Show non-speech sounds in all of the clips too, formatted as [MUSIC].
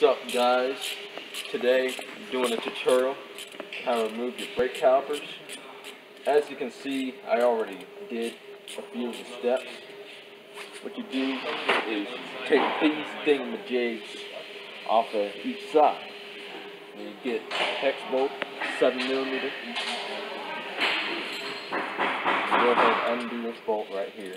What's up guys? Today I'm doing a tutorial how to remove your brake calipers. As you can see I already did a few of the steps. What you do is take these thingamajigs off of each side. And you get hex bolt, 7 millimeter. Go ahead and undo this bolt right here.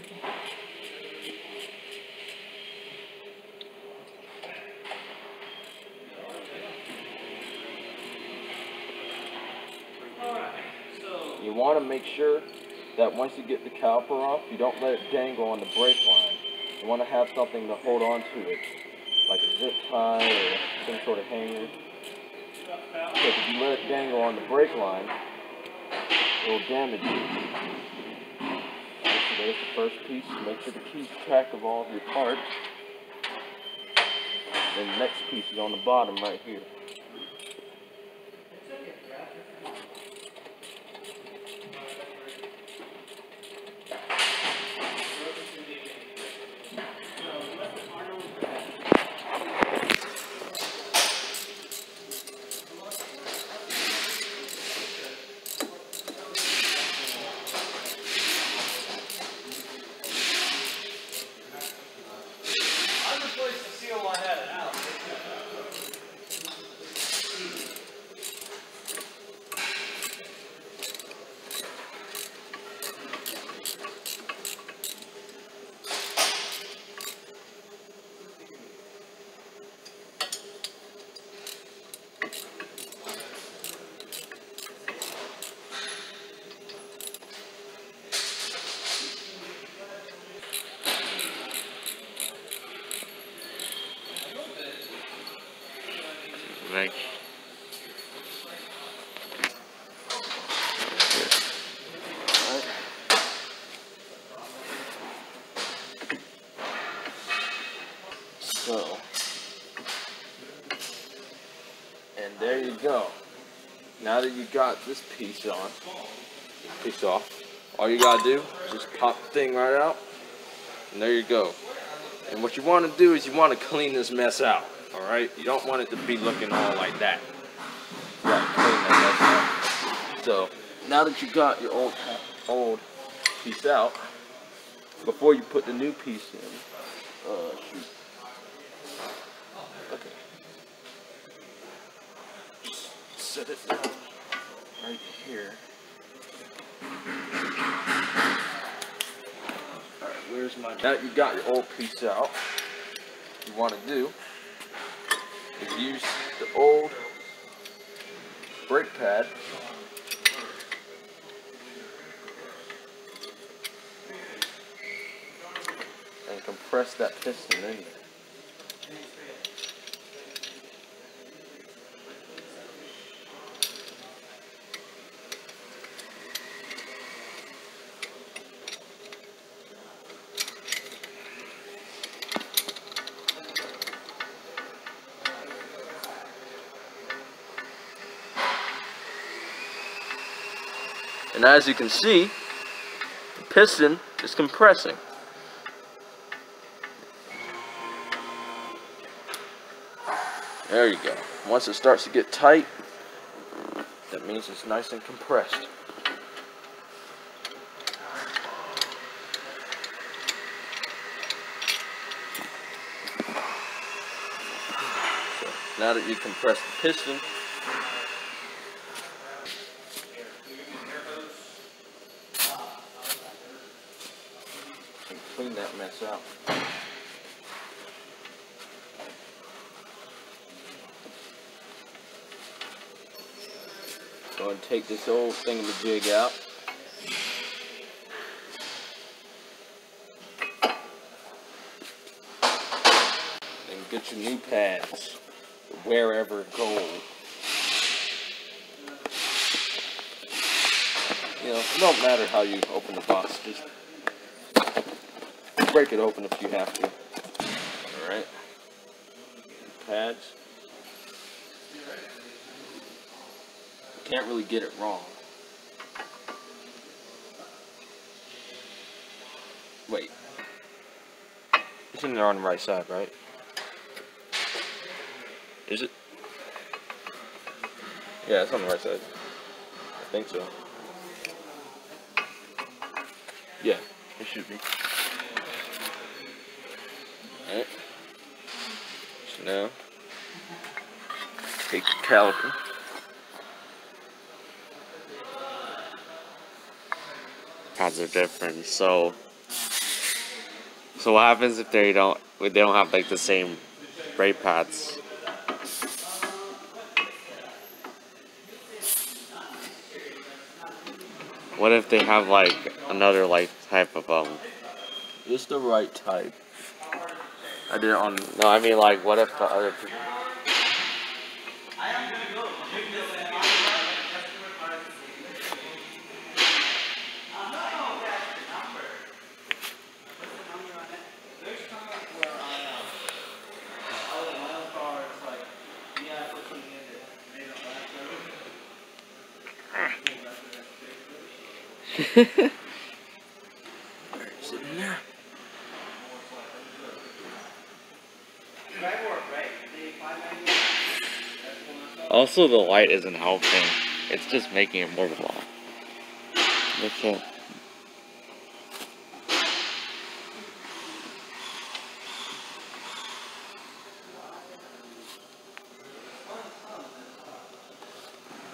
You want to make sure that once you get the caliper off, you don't let it dangle on the brake line. You want to have something to hold on to it, like a zip tie or some sort of hanger. Because if you let it dangle on the brake line, it will damage you. So there's the first piece. Make sure to keep track of all of your parts. Then the next piece is on the bottom right here. So, and there you go. Now that you got this piece on, piece off, all you gotta do is just pop the thing right out, and there you go. And what you want to do is you want to clean this mess out, all right? You don't want it to be looking all like that. That. So now that you got your old old piece out, before you put the new piece in, uh, shoot. Okay. Set it down right here. Alright, where's my. Now you got your old piece out. You want to do is use the old brake pad. And compress that piston in there. And as you can see, the piston is compressing. There you go. Once it starts to get tight, that means it's nice and compressed. So now that you compress the piston, and mess out. Go and take this old thingamajig out. And get your new pads, wherever gold. You know, it don't matter how you open the box, just break it open if you have to. Alright. Pads. Can't really get it wrong. Wait. It's in there on the right side, right? Is it? Yeah, it's on the right side. I think so. Yeah, it should be. Alright. So now, take the caliper. pads are different. So, so what happens if they don't? They don't have like the same brake pads. What if they have like another like type of um? It's the right type. I did it on. No, I mean like what if the other? I am gonna go. pe- [LAUGHS] [LAUGHS] Also, the light isn't helping. It's just making it more blah. They can't.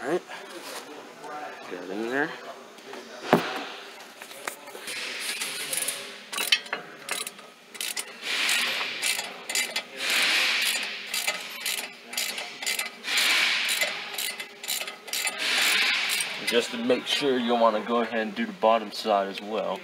Alright. Get in there. Just to make sure, you'll want to go ahead and do the bottom side as well.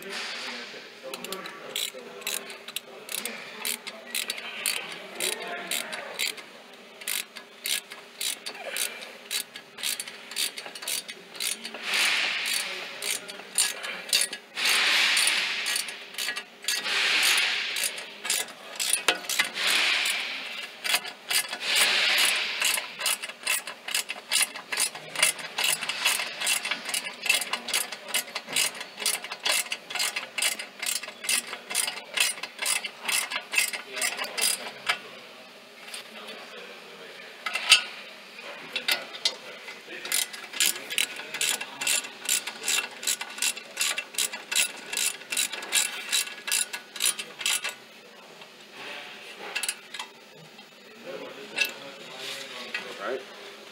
Right?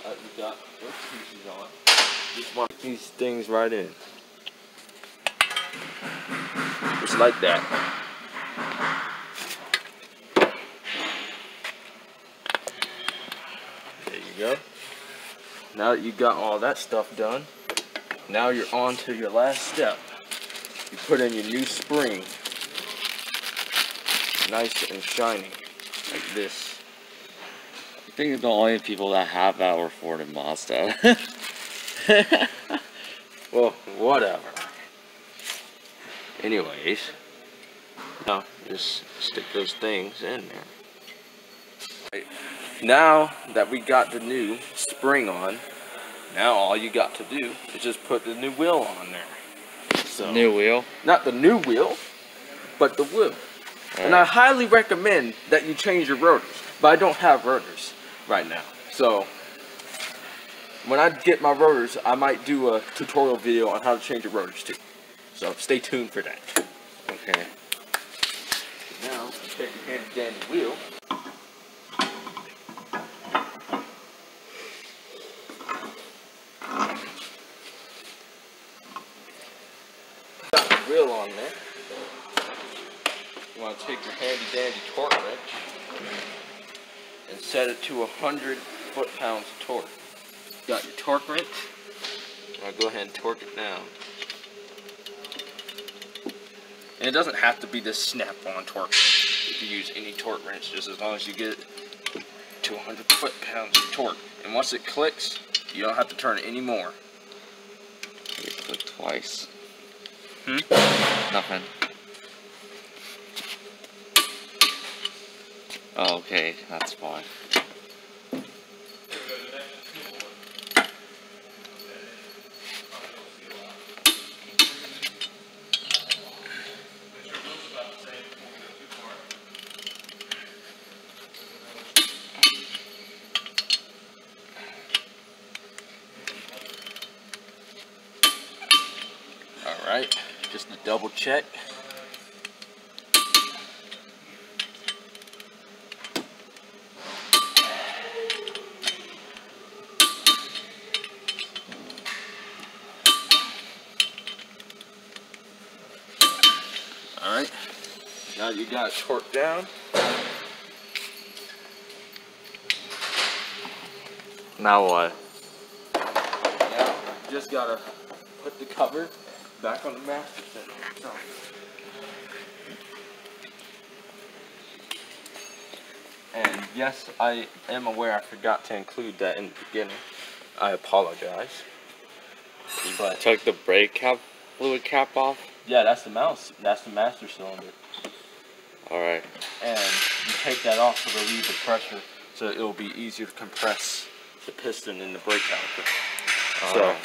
Uh, we got those pieces on. Just want these things right in. Just like that. There you go. Now that you got all that stuff done, now you're on to your last step. You put in your new spring. Nice and shiny. Like this. I think it's the only people that have that were Ford and Mazda. [LAUGHS] [LAUGHS] Well, whatever. Anyways, now just stick those things in there. Right. Now that we got the new spring on, now all you got to do is just put the new wheel on there. So New wheel. not the new wheel, but the wheel. And I highly recommend that you change your rotors, but I don't have rotors right now. So when I get my rotors, I might do a tutorial video on how to change your rotors too. So stay tuned for that. Okay. Now, take your handy dandy wheel. Got the wheel on there. You want to take your handy dandy torque wrench and set it to 100 foot pounds of torque. Got your torque wrench. Now go ahead and torque it down. And it doesn't have to be this snap-on torque wrench. You can use any torque wrench just as long as you get to 100 foot pounds of torque. And once it clicks, you don't have to turn it anymore. You click twice. Hmm? Nothing. Oh, okay, that's fine. Alright, just to double check. Alright, now you got it torqued down. Now what? Now, just gotta put the cover back on the master cylinder. So. And yes, I am aware I forgot to include that in the beginning. I apologize. You But- took the brake cap fluid cap off? Yeah, that's the mouse. That's the master cylinder. Alright. And you take that off to relieve the pressure so it'll be easier to compress the piston in the brake caliper. So,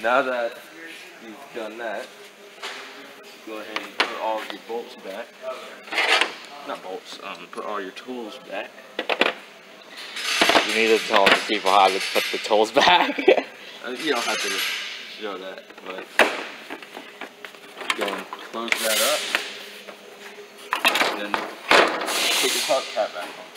[LAUGHS] now that you've done that, go ahead and put all of your bolts back. Not bolts, um, put all your tools back. You need to tell the people how to put the tools [LAUGHS] back. Uh, you don't have to show that, but go and close that up. And then put your hubcap back on.